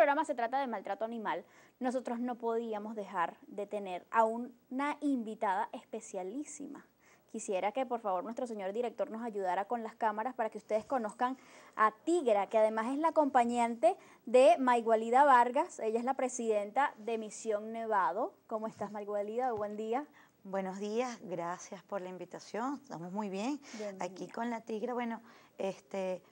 programa se trata de maltrato animal, nosotros no podíamos dejar de tener a una invitada especialísima. Quisiera que por favor nuestro señor director nos ayudara con las cámaras para que ustedes conozcan a Tigra, que además es la acompañante de Maigualida Vargas. Ella es la presidenta de Misión Nevado. ¿Cómo estás, Maigualida? Buen día. Buenos días, gracias por la invitación. Estamos muy bien. Aquí con la Tigra, bueno, este...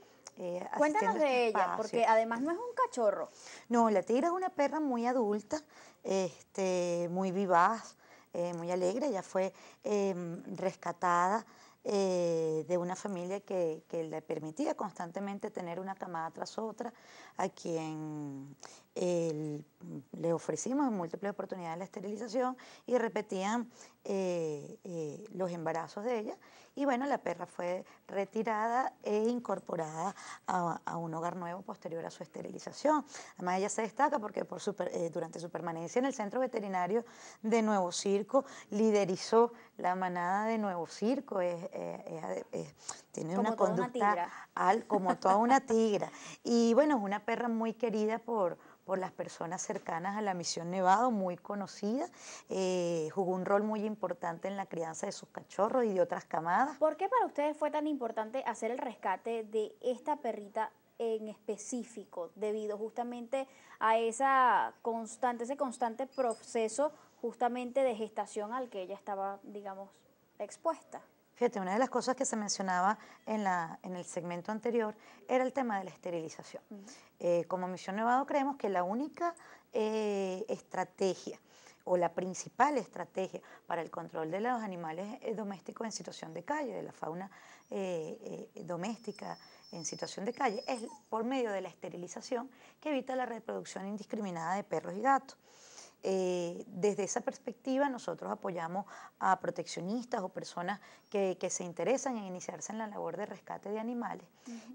Eh, Cuéntanos de ella, porque además no es un cachorro. No, la Tigra es una perra muy adulta, este, muy vivaz, eh, muy alegre. Ella fue em, rescatada eh, de una familia que, le permitía constantemente tener una camada tras otra, a quien le ofrecimos en múltiples oportunidades la esterilización y repetían eh, eh, los embarazos de ella. Y bueno, la perra fue retirada e incorporada a, un hogar nuevo posterior a su esterilización. Además, ella se destaca porque por eh, durante su permanencia en el centro veterinario de Nuevo Circo liderizó la manada de Nuevo Circo. tiene una conducta al, como toda una tigra. Y bueno, es una perra muy querida por por las personas cercanas a la misión Nevado, muy conocida, eh, jugó un rol muy importante en la crianza de sus cachorros y de otras camadas. ¿Por qué para ustedes fue tan importante hacer el rescate de esta perrita en específico, debido justamente a esa constante, ese constante proceso justamente de gestación al que ella estaba, digamos, expuesta? Fíjate, una de las cosas que se mencionaba en, la, en el segmento anterior era el tema de la esterilización. Eh, como Misión Nevado creemos que la única eh, estrategia o la principal estrategia para el control de los animales eh, domésticos en situación de calle, de la fauna doméstica en situación de calle, es por medio de la esterilización que evita la reproducción indiscriminada de perros y gatos. Eh, desde esa perspectiva nosotros apoyamos a proteccionistas o personas que, se interesan en iniciarse en la labor de rescate de animales.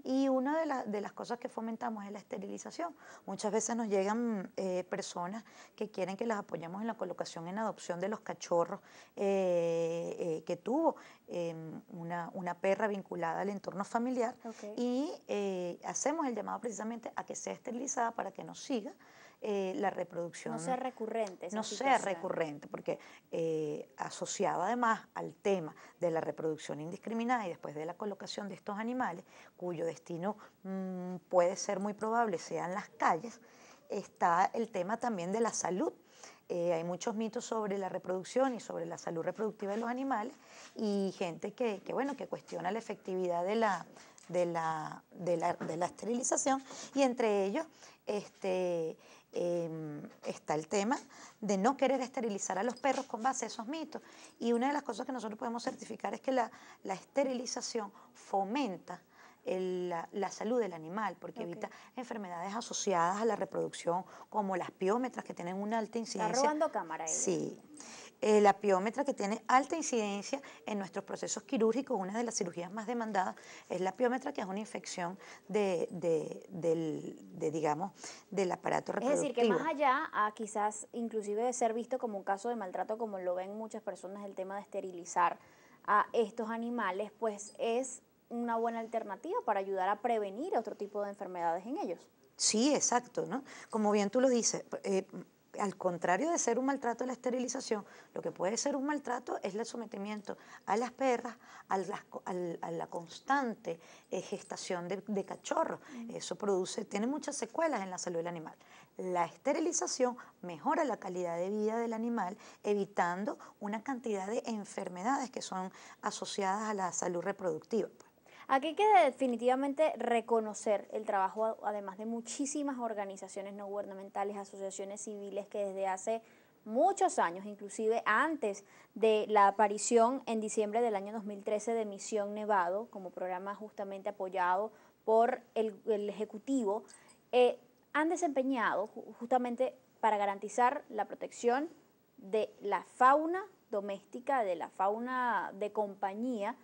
Y una de, las cosas que fomentamos es la esterilización. Muchas veces nos llegan eh, personas que quieren que las apoyemos en la colocación en adopción de los cachorros eh, que tuvo em, una, perra vinculada al entorno familiar y hacemos el llamado precisamente a que sea esterilizada para que nos siga eh, la reproducción. No sea recurrente. no sea recurrente, porque eh, asociado además al tema de la reproducción indiscriminada y después de la colocación de estos animales, cuyo destino mm, puede ser muy probable sean las calles, está el tema también de la salud. Eh, hay muchos mitos sobre la reproducción y sobre la salud reproductiva de los animales y gente que, que bueno, que cuestiona la efectividad de la, de la, de la, de la esterilización y entre ellos este, Em, está el tema de no querer esterilizar a los perros con base a esos mitos. Y una de las cosas que nosotros podemos certificar es que la, esterilización fomenta la, salud del animal, porque evita enfermedades asociadas a la reproducción, como las piómetras, que tienen una alta incidencia. Está robando cámara. Sí. Eh, la piómetra que tiene alta incidencia en nuestros procesos quirúrgicos, una de las cirugías más demandadas es la piómetra, que es una infección de, del, digamos, del aparato reproductivo. Es decir, que más allá, a quizás inclusive de ser visto como un caso de maltrato, como lo ven muchas personas, el tema de esterilizar a estos animales, pues es una buena alternativa para ayudar a prevenir otro tipo de enfermedades en ellos. Sí, exacto, ¿no? Como bien tú lo dices, eh, al contrario de ser un maltrato la esterilización, lo que puede ser un maltrato es el sometimiento a las perras a la, constante eh, gestación de, cachorros. Eso produce, tiene muchas secuelas en la salud del animal. La esterilización mejora la calidad de vida del animal, evitando una cantidad de enfermedades que son asociadas a la salud reproductiva. Aquí hay que definitivamente reconocer el trabajo, además de muchísimas organizaciones no gubernamentales, asociaciones civiles que desde hace muchos años, inclusive antes de la aparición en diciembre del año 2013 de Misión Nevado, como programa justamente apoyado por el, Ejecutivo, eh, han desempeñado justamente para garantizar la protección de la fauna doméstica, de la fauna de compañía,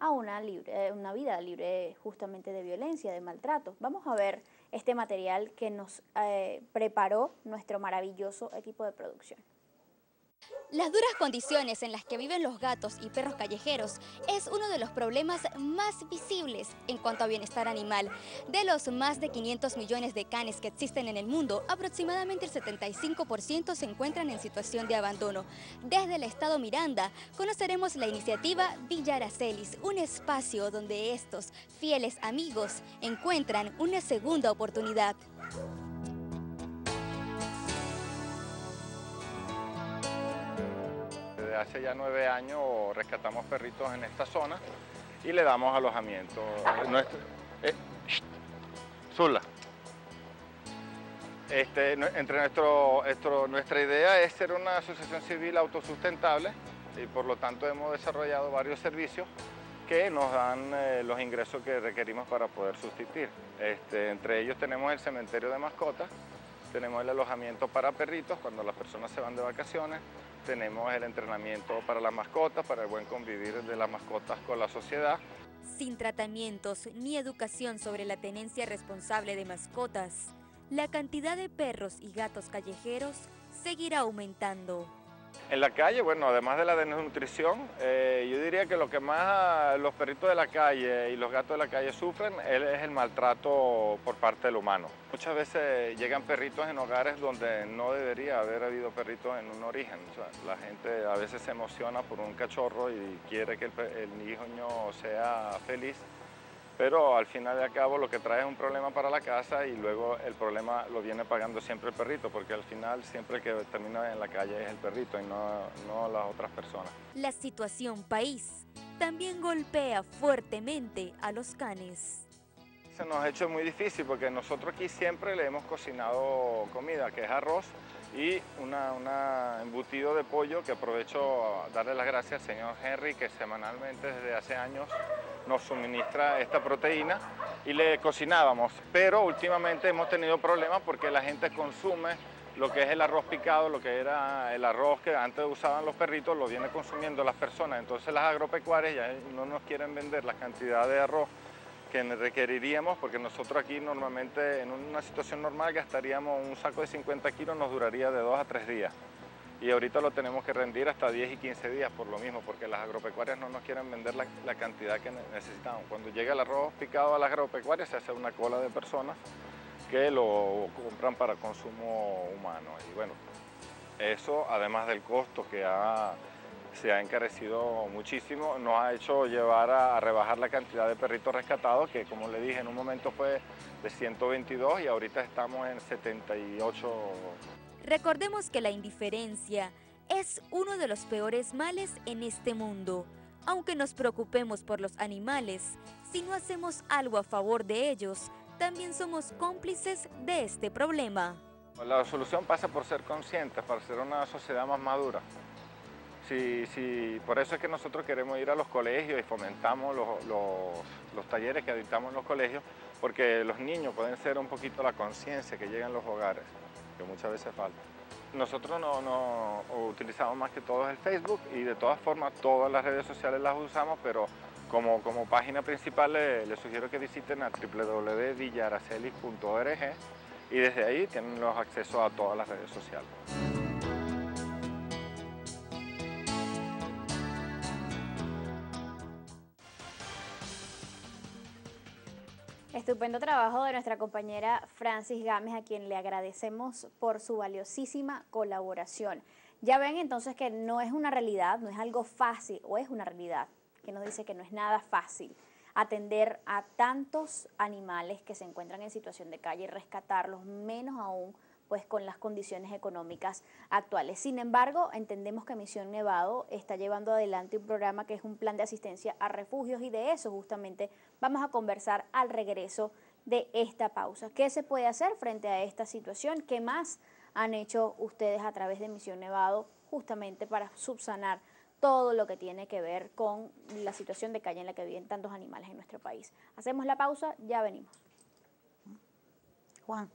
a una, libre, una vida libre justamente de violencia, de maltrato. Vamos a ver este material que nos eh, preparó nuestro maravilloso equipo de producción. Las duras condiciones en las que viven los gatos y perros callejeros es uno de los problemas más visibles en cuanto a bienestar animal. De los más de 500 millones de canes que existen en el mundo, aproximadamente el 75% se encuentran en situación de abandono. Desde el estado Miranda conoceremos la iniciativa Villa Aracelis, un espacio donde estos fieles amigos encuentran una segunda oportunidad. Hace ya nueve años rescatamos perritos en esta zona y le damos alojamiento. Nuestro, eh, Zula. Este, entre nuestro, nuestra idea es ser una asociación civil autosustentable y por lo tanto hemos desarrollado varios servicios que nos dan eh, los ingresos que requerimos para poder sustituir. Este, entre ellos tenemos el cementerio de mascotas, tenemos el alojamiento para perritos cuando las personas se van de vacaciones, tenemos el entrenamiento para las mascotas, para el buen convivir de las mascotas con la sociedad. Sin tratamientos ni educación sobre la tenencia responsable de mascotas, la cantidad de perros y gatos callejeros seguirá aumentando. En la calle, bueno, además de la desnutrición, eh, yo diría que lo que más los perritos de la calle y los gatos de la calle sufren es el maltrato por parte del humano. Muchas veces llegan perritos en hogares donde no debería haber habido perritos en un origen. la gente a veces se emociona por un cachorro y quiere que el, el sea feliz pero al final de cabo lo que trae es un problema para la casa y luego el problema lo viene pagando siempre el perrito, porque al final siempre que termina en la calle es el perrito y no, no las otras personas. La situación país también golpea fuertamente a los canes. Se nos ha hecho muy difícil porque nosotros aquí siempre le hemos cocinado comida, que es arroz y un embutido de pollo que aprovecho a darle las gracias al señor Henry que semanalmente desde hace años nos suministra esta proteína y le cocinábamos, pero últimamente hemos tenido problemas porque la gente consume lo que es el arroz picado, lo que era el arroz que antes usaban los perritos, lo viene consumiendo las personas. Entonces las agropecuarias ya no nos quieren vender la cantidad de arroz que requeriríamos, porque nosotros aquí normalmente en una situación normal gastaríamos un saco de 50 kilos, nos duraría de 2 a 3 días. Y ahorita lo tenemos que rendir hasta 10 y 15 días por lo mismo, porque las agropecuarias no nos quieren vender la, cantidad que necesitamos. Cuando llega el arroz picado a las agropecuarias se hace una cola de personas que lo compran para consumo humano. Y bueno, eso además del costo que se ha encarecido muchísimo, nos ha hecho llevar a, rebajar la cantidad de perritos rescatados, que como le dije en un momento fue de 122 y ahorita estamos en 78. Recordemos que la indiferencia es uno de los peores males en este mundo. Aunque nos preocupemos por los animales, si no hacemos algo a favor de ellos, también somos cómplices de este problema. La solución pasa por ser conscientes, para ser una sociedad más madura. Sí, sí, por eso es que nosotros queremos ir a los colegios y fomentamos los, talleres que dictamos en los colegios, porque los niños pueden ser un poquito la conciencia que llega en los hogares, que muchas veces falta. Nosotros no, utilizamos más que todo el Facebook y de todas formas todas las redes sociales las usamos, pero como, como página principal les sugiero que visiten a www.villaracelis.org y desde ahí tienen los accesos a todas las redes sociales. Estupendo trabajo de nuestra compañera Francis Gámez, a quien le agradecemos por su valiosísima colaboración. Ya ven entonces que no es una realidad, no es algo fácil, o es una realidad, que nos dice que no es nada fácil atender a tantos animales que se encuentran en situación de calle y rescatarlos, menos aún pues con las condiciones económicas actuales. Sin embargo, entendemos que Misión Nevado está llevando adelante un programa que es un plan de asistencia a refugios y de eso justamente vamos a conversar al regreso de esta pausa. ¿Qué se puede hacer frente a esta situación? ¿Qué más han hecho ustedes a través de Misión Nevado justamente para subsanar todo lo que tiene que ver con la situación de calle en la que viven tantos animales en nuestro país? Hacemos la pausa, ya venimos. Juan.